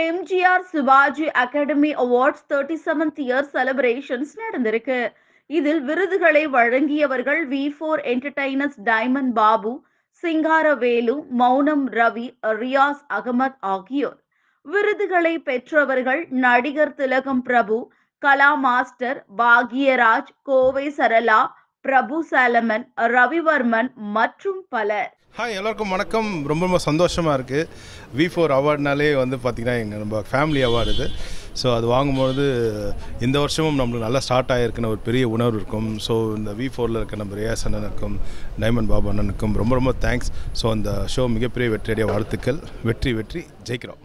MGR Sivaji academy awards thirty seventh year celebrations நடந்திருக்கு. இதில் விருதுகளை வழங்கியவர்கள் V four entertainers diamond Babu Singaravelu Mounam Ravi Riyaz Ahmed ஆகியோர். விருதுகளை பெற்றவர்கள் நடிகர் திலகம் பிரபு கலா மாஸ்டர் பாக்யராஜ் கோவை சரளா பிரபு சாலமன் ரவிவர்மன் மற்றும் பலர். ஹாய் எல்லாருக்கும் வணக்கம். ரொம்ப ரொம்ப சந்தோஷமாக இருக்குது வி ஃபோர் அவார்ட்னாலே வந்து பார்த்திங்கன்னா எங்கள் நம்ம ஃபேமிலி அவார்டு இது. ஸோ அது வாங்கும்போது இந்த வருஷமும் நம்மளுக்கு நல்லா ஸ்டார்ட் ஆகிருக்குன்னு ஒரு பெரிய உணர்வு இருக்கும். ஸோ இந்த வி ஃபோரில் இருக்க நம்ம ரியாஸ் அண்ணனுக்கும் டைமண்ட் பாபு அண்ணனுக்கும் ரொம்ப ரொம்ப தேங்க்ஸ் ஸோ அந்த ஷோ மிகப்பெரிய வெற்றியடைய வாழ்த்துக்கள். வெற்றி வெற்றி. ஜெயிக்கிறோம்.